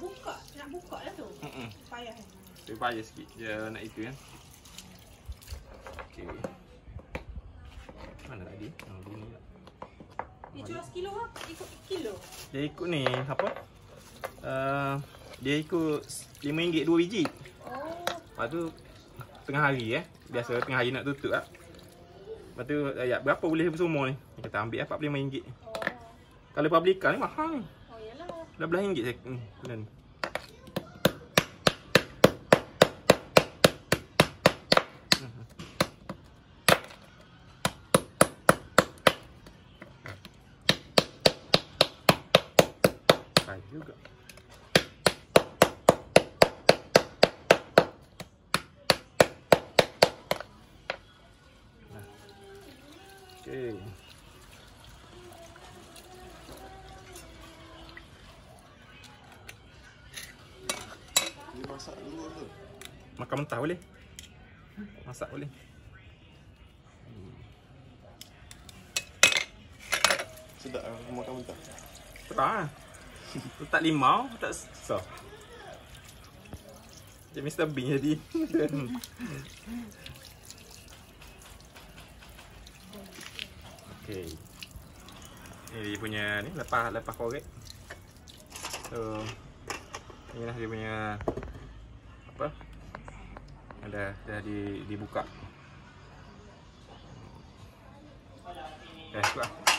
buka, nak buka lah tu. Mm-mm. Payah. Dia payah sikit dia nak itu kan. Okey. Mana tadi? Oh, bunyi tak? Dia jual sekilo ha? Ikut kilo. Dia ikut ni apa? Uh, dia ikut RM5 dua biji. Oh. Lepas tu tengah hari eh. Biasa tengah hari nak tutup ah. Lepas tu ayat berapa boleh semua ni? Dia kata ambil lah RM45. Oh. Kalau pabrikan ni mahal ni. lấp lánh vậy thiệt. Ừ, Nên Okay. Masak dulu tu. Makan mentah boleh. Masak boleh. Sedap lah aku makan mentah. Tak lah. Letak limau, tak susah. Macam Mr. Bean jadi. okay. Ni dia punya ni lepas lepas korek. So inilah dia punya apa? Ada dah di dibuka. Eh, buka.